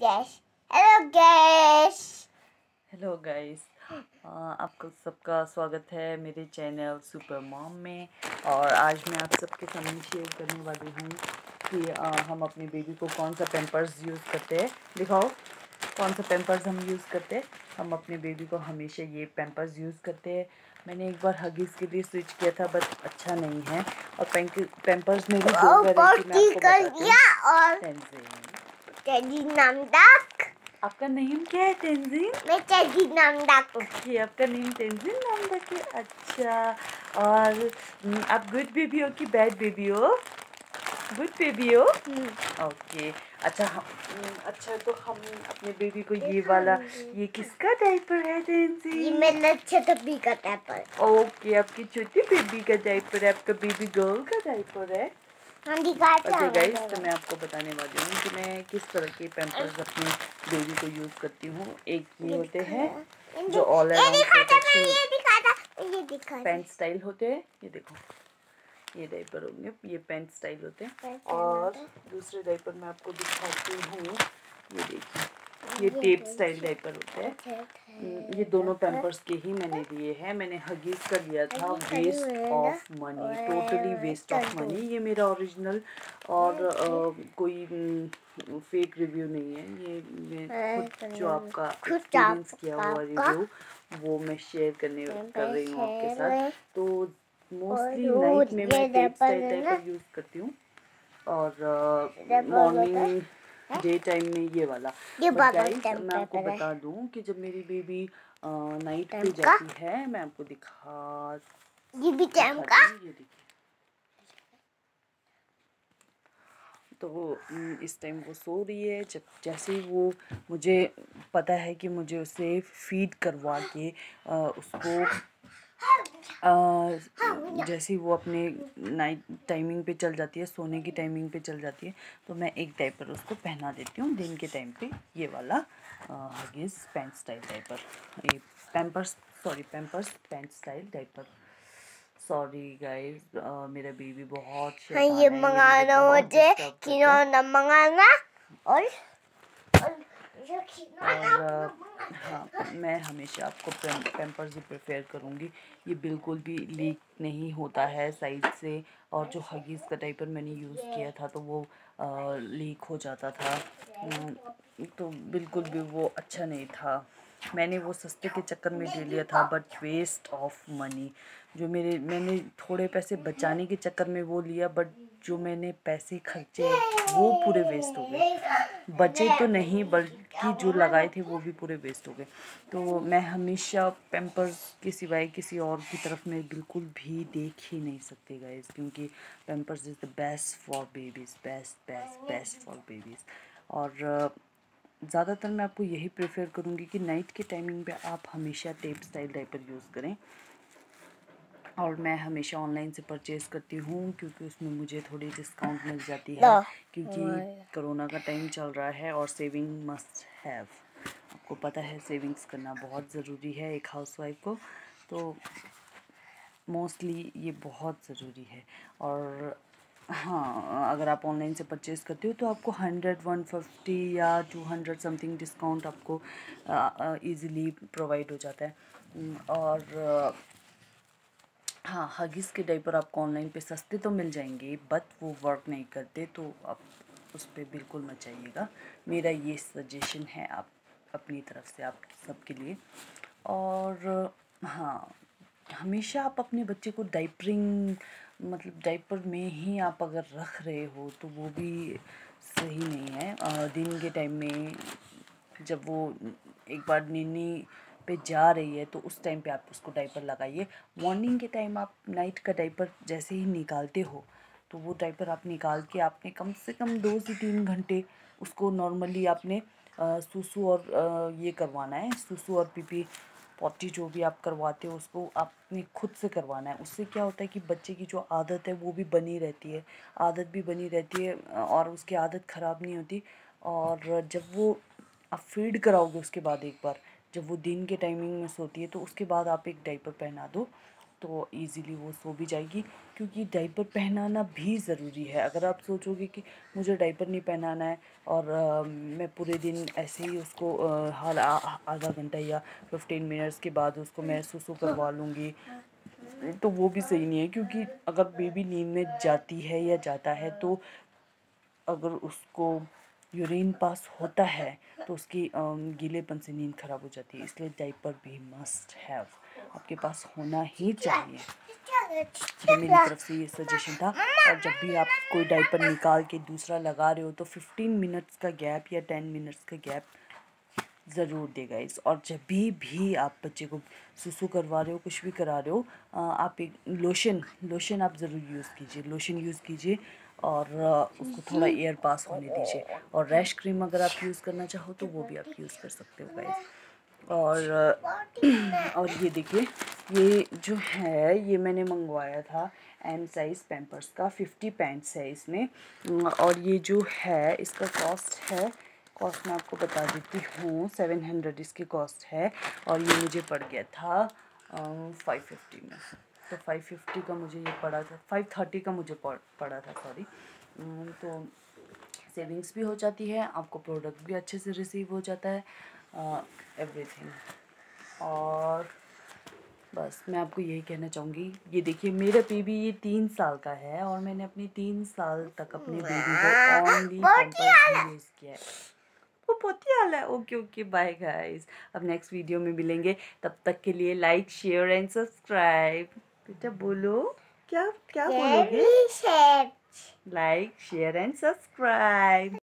Guys hello guys hello guys आपका सबका स्वागत है मेरे चैनल सुपर मॉम में। और आज मैं आप सबके सामने शेयर करने वाली हूँ कि आ, हम अपने बेबी को कौन सा पेम्पर्स यूज़ करते हैं। दिखाओ कौन सा पेम्पर्स हम यूज़ करते हैं। हम अपने बेबी को हमेशा ये पेम्पर्स यूज़ करते हैं। मैंने एक बार हगीज के लिए स्विच किया था बट अच्छा नहीं है। और पैम्पर्स में भी दो वैरायटी मैं आपको बताती हूँ। टेडी नामदाक आपका नेम क्या है टेंजिन मैं टेडी नामदाक ओके आपका नेम तेंजिन नाम रखे अच्छा और हम्म, आप गुड बेबी हो कि बैड बेबी हो? गुड बेबी हो? ओके अच्छा हम हम्म, अच्छा तो हम अपने बेबी को ये वाला ये किसका डायपर है तेंजिन ये तेंजिन मेरा छोटा का टैपर ओके आपकी छोटी बेबी का डायपर है आपका बेबी गर्ल का डायपर है। ओके गाइस तो मैं आपको बताने वाली हूँ कि मैं किस तरह के पैम्पर्स अपने बेबी को यूज़ करती हूँ। एक ये होते हैं जो ऑल ये अराउंड पैंट स्टाइल होते हैं। ये देखो ये डाइपर होंगे ये पैंट स्टाइल होते हैं। और दूसरे डाइपर मैं आपको दिखाती हूँ। ये देखिए। ये टेप स्टाइल डायपर होते हैं। हम्म, ये दोनों पैम्पर्स के ही मैंने लिए हैं। मैंने हगीज का लिया था waste of money totally waste of money ये मेरा ओरिजिनल और अ, कोई फेक रिव्यू नहीं है। ये मैं खुद जो आपका एक्सपीरियंस किया हुआ रिव्यू वो मैं शेयर करने कर रही हूँ आपके साथ। तो मोस्टली नाइट में मैं टेप स्टाइल ना? डायपर यूज़ करती हूँ। और मॉर्निंग डे टाइम में ये वाला। ये मैं आपको बता दूँ कि जब मेरी बेबी नाइट पे जाती है मैं आपको दिखा ये भी टाइम का? ये देखिए। तो इस टाइम वो सो रही है जब जैसे ही वो मुझे पता है कि मुझे उसे फ़ीड करवा के उसको जैसे ही वो अपने नाइट टाइमिंग पे चल जाती है सोने की टाइमिंग पे चल जाती है तो मैं एक डायपर उसको पहना देती हूँ दिन के टाइम पे। ये वाला हगीज पैंट स्टाइल डायपर ये Pampers sorry Pampers pant style diaper sorry guys मेरा बेबी बहुत हाँ ये मंगाना मुझे। खिलौना मंगाना और और और हाँ मैं हमेशा आपको पैम्पर्स ही प्रेफर करूँगी। ये बिल्कुल भी लीक नहीं होता है साइड से और जो हगीज़ का डायपर मैंने यूज़ किया था तो वो आ, लीक हो जाता था। तो बिल्कुल भी वो अच्छा नहीं था। मैंने वो सस्ते के चक्कर में ले लिया था बट वेस्ट ऑफ़ मनी जो मेरे मैंने थोड़े पैसे बचाने के चक्कर में वो लिया बट जो मैंने पैसे खर्चे वो पूरे वेस्ट हो गए। बचे तो नहीं, बल्कि जो लगाए थे, वो भी पूरे वेस्ट हो गए। तो मैं हमेशा पैम्पर्स के सिवाय किसी और की तरफ़ मैं बिल्कुल भी देख ही नहीं सकती गाइस क्योंकि Pampers is the best for babies best best best for babies और ज़्यादातर मैं आपको यही प्रेफर करूँगी कि नाइट के टाइमिंग पे आप हमेशा टेप स्टाइल डाइपर यूज़ करें। और मैं हमेशा ऑनलाइन से परचेज़ करती हूँ क्योंकि उसमें मुझे थोड़ी डिस्काउंट मिल जाती है क्योंकि कोरोना का टाइम चल रहा है और सेविंग मस्ट हैव आपको पता है सेविंग्स करना बहुत ज़रूरी है एक हाउसवाइफ को तो मोस्टली ये बहुत ज़रूरी है। और हाँ अगर आप ऑनलाइन से परचेज़ करते हो तो आपको हंड्रेड वन फिफ्टी या टू हंड्रेड समथिंग डिस्काउंट आपको इजीली प्रोवाइड हो जाता है। और हाँ हगीज़ के डाइपर आपको ऑनलाइन पे सस्ते तो मिल जाएँगे बट वो वर्क नहीं करते तो आप उस पर बिल्कुल मत जाइएगा। मेरा ये सजेशन है आप अपनी तरफ़ से, आप सबके लिए। और हाँ हमेशा आप अपने बच्चे को डाइपरिंग मतलब डाइपर में ही आप अगर रख रहे हो तो वो भी सही नहीं है। दिन के टाइम में जब वो एक बार नीनी पे जा रही है तो उस टाइम पे आप उसको डाइपर लगाइए। मॉर्निंग के टाइम आप नाइट का डाइपर जैसे ही निकालते हो तो वो डाइपर आप निकाल के आपने कम से कम दो से तीन घंटे उसको नॉर्मली आपने सुसु और अ, ये करवाना है। सुसु और पीपी पॉटी जो भी आप करवाते हो उसको आपने खुद से करवाना है। उससे क्या होता है कि बच्चे की जो आदत है वो भी बनी रहती है। आदत भी बनी रहती है और उसकी आदत ख़राब नहीं होती। और जब वो आप फ़ीड कराओगे उसके बाद एक बार जब वो दिन के टाइमिंग में सोती है तो उसके बाद आप एक डाइपर पहना दो तो इजीली वो सो भी जाएगी। क्योंकि डाइपर पहनाना भी ज़रूरी है। अगर आप सोचोगे कि मुझे डाइपर नहीं पहनाना है और आ, मैं पूरे दिन ऐसे ही उसको हाल आधा घंटा या फिफ्टीन मिनट्स के बाद उसको मैं सुसु करवा लूँगी तो वो भी सही नहीं है। क्योंकि अगर बेबी नींद में जाती है या जाता है तो अगर उसको यूरिन पास होता है तो उसकी गीलेपन से नींद ख़राब हो जाती है, इसलिए डाइपर भी मस्ट हैव आपके पास होना ही चाहिए। ये मेरी तरफ़ से ये सजेशन था, और जब भी आप कोई डाइपर निकाल के दूसरा लगा रहे हो तो 15 मिनट्स का गैप या 10 मिनट्स का गैप ज़रूर देगा इस और जब भी भी आप बच्चे को सुसु करवा रहे हो, कुछ भी करा रहे हो आप एक लोशन लोशन आप ज़रूर यूज़ कीजिए लोशन यूज़ कीजिए। और उसको थोड़ा एयर पास होने दीजिए। और रैश क्रीम अगर आप यूज़ करना चाहो तो वो भी आप यूज़ कर सकते हो गाइस और और ये देखिए ये जो है ये मैंने मंगवाया था एम साइज़ पैम्पर्स का फिफ्टी पैंट्स है इसमें और ये जो है इसका कॉस्ट है कॉस्ट मैं आपको बता देती हूँ सेवन हंड्रेड इसकी कॉस्ट है। और ये मुझे पड़ गया था फाइव फिफ्टी में। तो फाइव फिफ्टी का मुझे ये पड़ा था। फाइव थर्टी का मुझे पड़ा था सॉरी तो सेविंग्स भी हो जाती है आपको प्रोडक्ट भी अच्छे से रिसीव हो जाता है एवरीथिंग और बस मैं आपको यही कहना चाहूँगी। ये देखिए मेरा बेबी ये तीन साल का है और मैंने अपनी तीन साल तक अपने बेबी को ओनली यूज़ किया है। है। ओके ओके बाय गाइस अब नेक्स्ट वीडियो में मिलेंगे। तब तक के लिए लाइक शेयर एंड सब्सक्राइब बेटा बोलो क्या क्या बोलोगे? Like share and subscribe